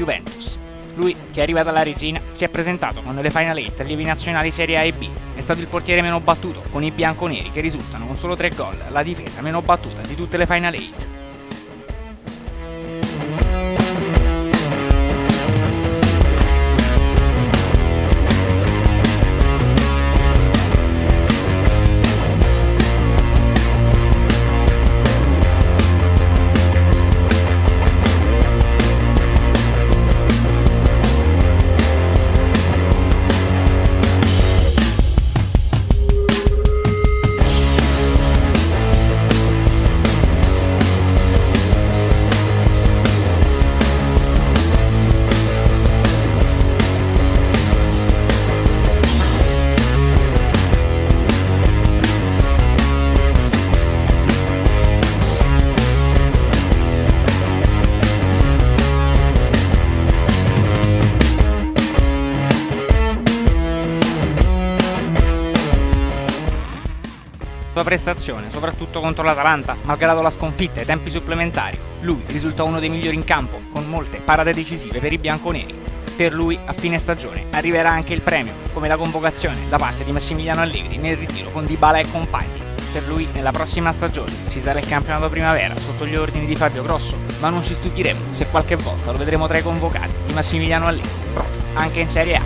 Juventus. Lui, che arriva dalla regina, si è presentato con le Final 8 allievi nazionali Serie A e B. È stato il portiere meno battuto, con i bianconeri che risultano con solo 3 gol, la difesa meno battuta di tutte le Final 8. Sua prestazione, soprattutto contro l'Atalanta, malgrado la sconfitta ai tempi supplementari. Lui risulta uno dei migliori in campo, con molte parate decisive per i bianconeri. Per lui, a fine stagione, arriverà anche il premio, come la convocazione da parte di Massimiliano Allegri nel ritiro con Dybala e compagni. Per lui, nella prossima stagione, ci sarà il campionato primavera sotto gli ordini di Fabio Grosso, ma non ci stupiremo se qualche volta lo vedremo tra i convocati di Massimiliano Allegri, proprio anche in Serie A.